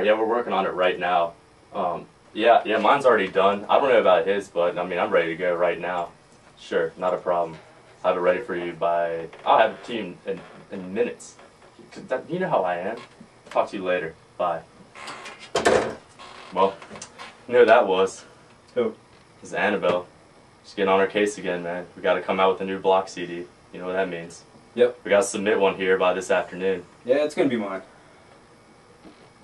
Right. Yeah, we're working on it right now. Um, yeah, yeah, mine's already done. I don't know about his, but I mean, I'm ready to go right now. Sure, not a problem. I have it ready for you by. I'll have it to you in, in, in minutes. You know how I am. Talk to you later. Bye. Well, you know who that was. Who? Is Annabelle. She's getting on her case again, man. We got to come out with a new block CD. You know what that means. Yep. We got to submit one here by this afternoon. Yeah, it's gonna be mine.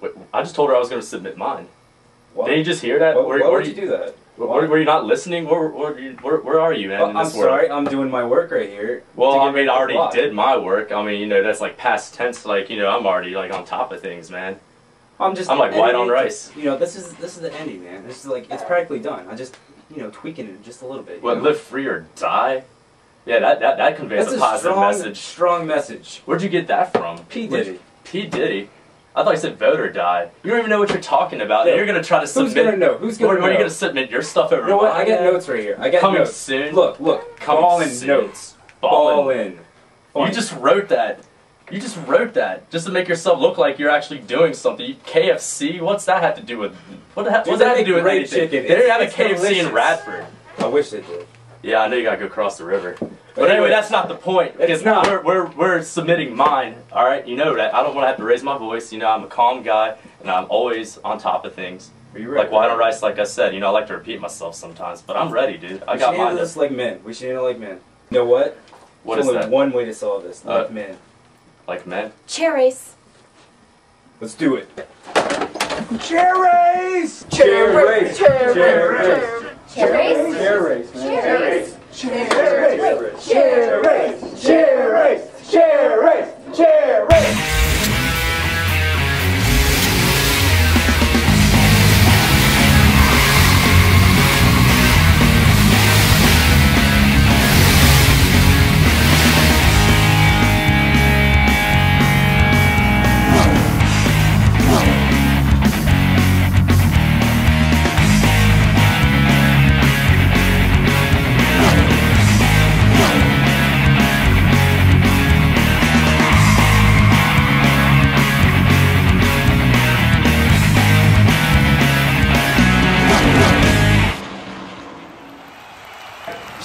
Wait, I just told her I was going to submit mine. What? Did you just hear that? Why, Where- why where would you do that? Were, were, were you not listening? Where, where, where, where are you, man? Well, in I'm world? sorry, I'm doing my work right here. Well, I mean, I already block. did my work. I mean, you know, that's like past tense. Like, you know, I'm already like on top of things, man. I'm just. I'm like white on rice. You know, this is this is the ending, man. This is like it's practically done. I just you know tweaking it just a little bit. you What, know? live free or die? Yeah, that that, that conveys That's a a positive strong, message. strong message. Where'd you get that from? P Diddy. P Diddy. I thought you said vote or die. You don't even know what you're talking about. and you're gonna try to Who's submit. gonna know? Who's gonna Where, where are you gonna submit your stuff over? You know what? I got notes right here. I got Coming notes. soon. Look, look. Coming Ball in soon. notes. Ball in. You just wrote that. You just wrote that just to make yourself look like you're actually doing something. KFC? What's that have to do with? What the? What's that have to do with anything? chicken. They didn't have a KFC in. Radford. I wish they did. Yeah, I know you gotta go across the river. But, But anyway, anyway, that's not the point. it's Because not. We're, we're, we're submitting mine, alright? You know that. I don't want to have to raise my voice. You know, I'm a calm guy, and I'm always on top of things. Are you ready? Like white on rice, like I said. You know, I like to repeat myself sometimes, but I'm ready, dude. I we got should handle mine. this like men. We should handle it like men. You know what? What There's is only that? one way to solve this. Like Uh, men. Like men? Cherries. Let's do it. Cherries! Cherries! Cherries! Cherries. Cherries! Cherries. Cherries! Cherries! Yeah.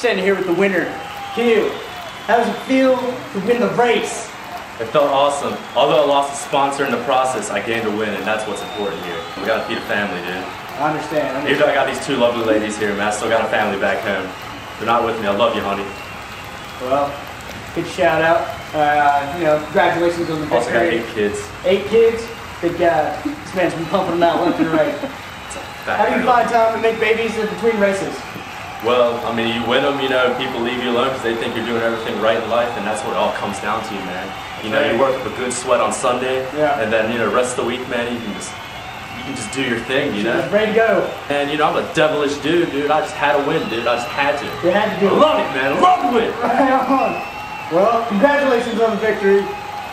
Standing here with the winner, Hugh. How does it feel to win the race? It felt awesome. Although I lost a sponsor in the process, I gained a win, and that's what's important here. We gotta feed a family, dude. I understand. I Even though I got these two lovely ladies here, man, I still got a family back home. They're not with me. I love you, honey. Well, good shout out. Uh, you know, congratulations on the Also got eight kids. Eight kids. Big guy. This man's been pumping them out left and right. How do you find time to make babies in between races? Well, I mean, you win them, you know, people leave you alone because they think you're doing everything right in life, and that's what it all comes down to, man. You know, you work up a good sweat on Sunday, Yeah. and then, you know, rest of the week, man, you can just, you can just do your thing, you know? Just ready to go. And, you know, I'm a devilish dude, dude. I just had to win, dude. I just had to. You had to do I it. love it, man. I love to win. Right on. Well, congratulations on the victory.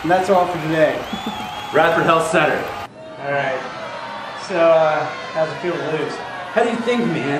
And that's all for today. Radford Health Center. All right. So, uh, how's it feel to lose? How do you think, man?